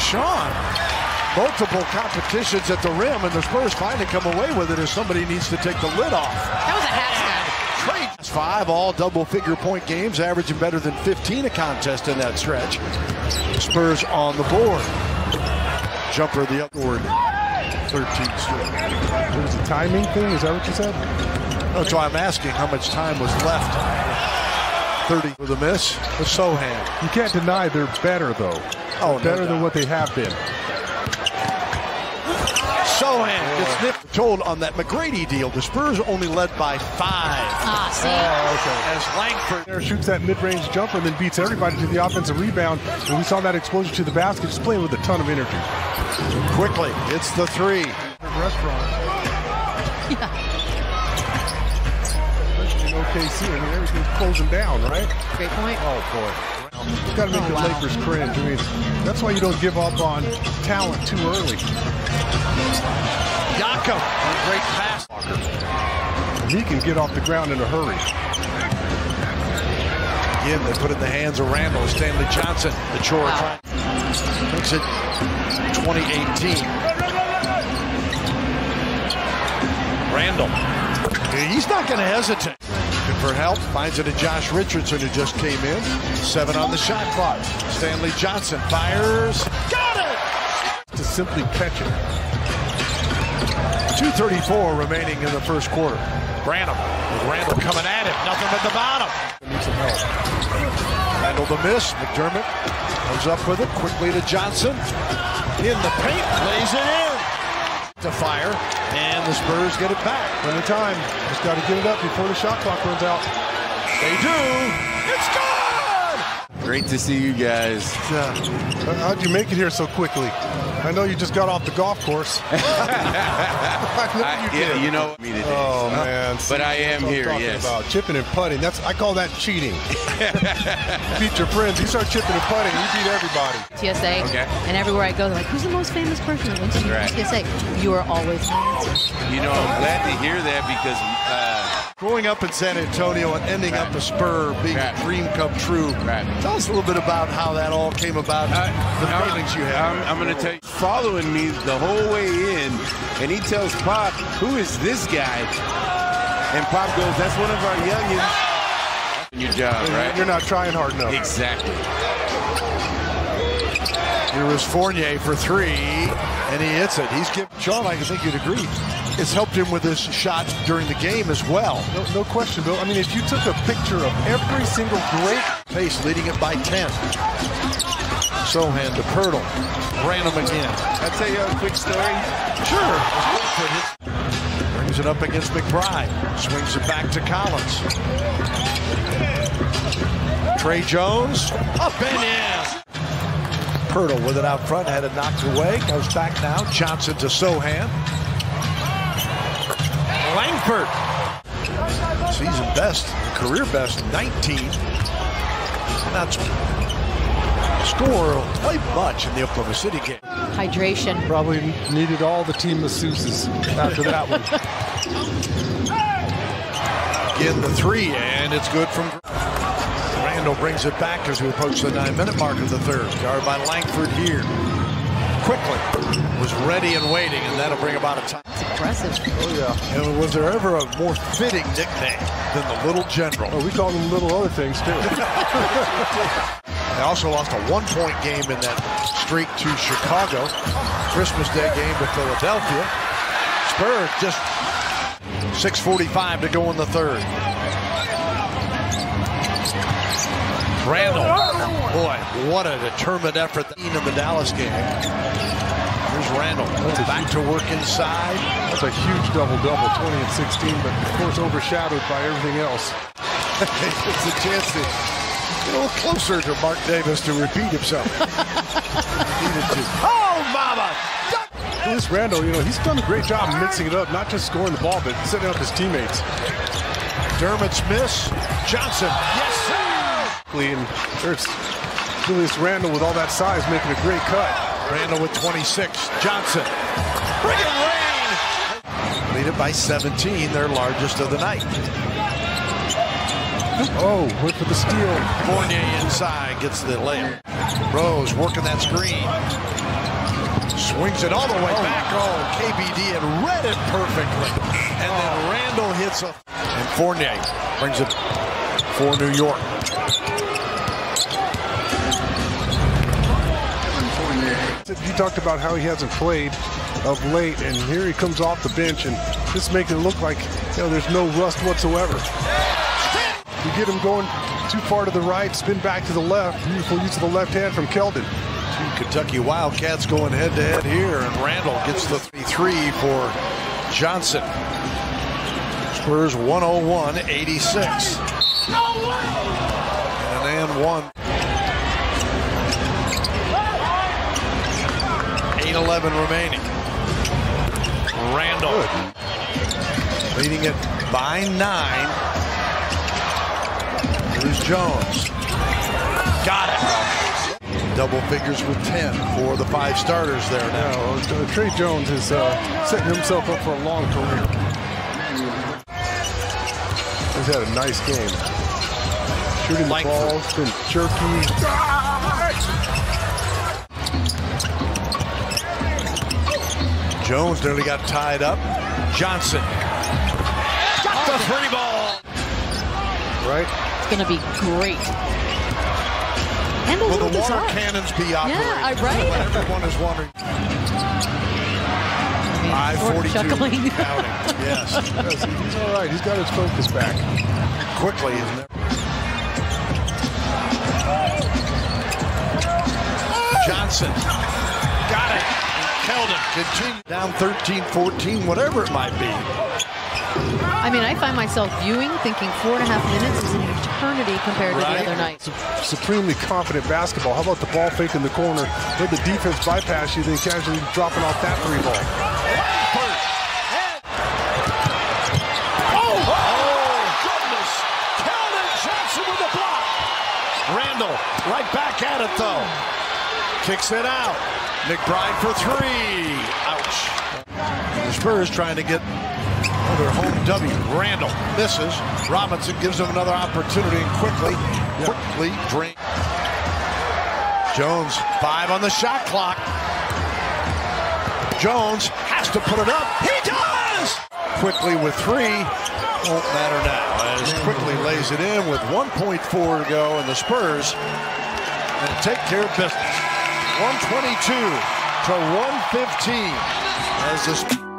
Sean. Multiple competitions at the rim, and the Spurs finally come away with it as somebody needs to take the lid off. That was a half step. Trade five all double figure point games, averaging better than 15 a contest in that stretch. Spurs on the board. Jumper the upward. 13 straight. It was a timing thing. Is that what you said? That's why I'm asking how much time was left. 30 with a miss. The Sochan. You can't deny they're better though. Oh, no better than what they have been. Sochan gets nipped. Told on that McGrady deal, the Spurs are only led by five. Ah, see? As Langford There shoots that mid-range jumper and then beats everybody to the offensive rebound. And we saw that exposure to the basket, just playing with a ton of energy. quickly it's the three. Restaurant. Especially in OKC, I mean everything's closing down, right? Great point. Oh boy. You gotta make Oh, the wow. Lakers cringe. I mean, that's why you don't give up on talent too early. Yakum, a great pass. He can get off the ground in a hurry. Again, they put it in the hands of Randle. Stanley Johnson, the chore. Wow. Makes it 2018. Randle. He's not going to hesitate. Looking for help. Finds it to Josh Richardson, who just came in. Seven on the shot clock. Stanley Johnson fires. Got it! To simply catch it. 2.34 remaining in the first quarter. Branham Randle coming at him. Nothing but the bottom. Need some help. Randle the miss. McDermott comes up with it quickly to Johnson. In the paint, lays it in. To fire, and the Spurs get it back. Plenty of time. Just got to get it up before the shot clock runs out. They do. It's good. Great to see you guys. Yeah. Uh, how'd you make it here so quickly? I know you just got off the golf course. I know I, you yeah, you know me today. Oh man! But I am That's what I'm here, yes. About chipping and putting. That's I call that cheating. you beat your friends. You start chipping and putting. You beat everybody. TSA. Okay. And everywhere I go, they're like, who's the most famous person that went to Right. TSA? You are always my. You know, I'm glad to hear that because uh, Growing up in San Antonio and ending up a Spur, being Right. a dream come true. Right. Tell us a little bit about how that all came about, the feelings you had. I'm, I'm going to tell you, following me the whole way in, and he tells Pop, "Who is this guy?" And Pop goes, "That's one of our youngins." Your job, right? You're not trying hard enough. Exactly. Here was Fournier for three, and he hits it. He's given Sean, I think you'd agree, it's helped him with his shots during the game as well. No, no question, Bill. I mean, if you took a picture of every single great Pace leading it by 10. Sochan to Poeltl. Random again. I'll tell you a quick story. Sure. Brings it up against McBride. Swings it back to Collins. Tre Jones. Up and in. Poeltl with it out front. Had it knocked away. Goes back now. Johnson to Sochan. Langford. Season best, career best, 19. Not score, play much in the Oklahoma City game. Hydration. probably needed all the team masseuses after that one. Again, the three, and it's good from Randle brings it back as we approach the nine-minute mark of the third. Guarded by Langford here. Quickley was ready and waiting, and that'll bring about a tie. It's impressive. Oh yeah. And was there ever a more fitting nickname than the Little General? Oh, we call them little other things too. They also lost a one-point game in that streak to Chicago. Christmas Day game to Philadelphia. Spurs just 6.45 to go in the third. Randle. Boy, what a determined effort in the Dallas game. Here's Randle. Back to work inside. That's a huge double-double, 20 and 16, but of course overshadowed by everything else. it's a chance to a little closer to Mark Davis to repeat himself. Oh, mama! Julius Randle, you know, he's done a great job mixing it up, not just scoring the ball, but setting up his teammates. Dermott's miss. Johnson. Yes, sir! And there's Julius Randle with all that size making a great cut. Randle with 26. Johnson. Bring it rain! Lead it by 17, their largest of the night. Oh, went for the steal. Fournier inside gets the layup. Rose working that screen. Swings it all the way oh. back. Oh, KBD had read it perfectly. And then oh. Randle hits a. And Fournier brings it for New York. You talked about how he hasn't played of late, and here he comes off the bench, and this makes it look like you know there's no rust whatsoever. You get him going too far to the right, spin back to the left. Beautiful use of the left hand from Keldon. Two Kentucky Wildcats going head to head here, and Randle gets the 3 3 for Johnson. Spurs 101 86. And an and one. 8-11 remaining. Randle leading it by nine. Here's Jones. Got it. Double figures with 10 for the five starters there now. Now, uh, Tre Jones is uh, setting himself up for a long career. He's had a nice game. Shooting the Langford. ball, it's been jerky. Jones nearly got tied up. Johnson got the three ball. Right? Going to be great. And a Will little the water bizarre. cannons be operating? I- right. Everyone is wondering. I mean, sort of 542 chuckling. Yes. Yes, he's all right. He's got his focus back. Quickly, isn't it? Johnson got it. Keldon continue down 13-14, whatever it might be. I mean, I find myself viewing, thinking four and a half minutes is an eternity compared to the other night. Su- Supremely confident basketball. How about the ball fake in the corner? Let the defense bypass you, then casually dropping off that three ball. Oh, oh, goodness. Keldon Johnson with the block. Randle right back at it, though. Kicks it out. McBride for three. Ouch. The Spurs trying to get another home W. Randle misses. Robinson gives him another opportunity and quickly, quickly drain. Jones, five on the shot clock. Jones has to put it up. He does! Quickley with three. Won't matter now as Quickley lays it in with 1.4 to go and the Spurs and take care of business. 122 to 115 as the